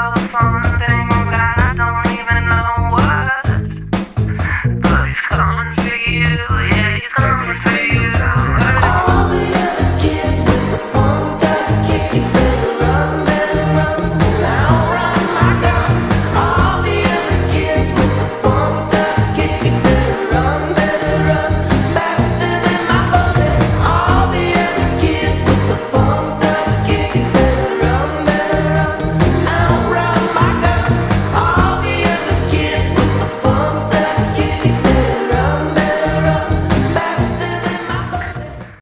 telephone thing.